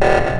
you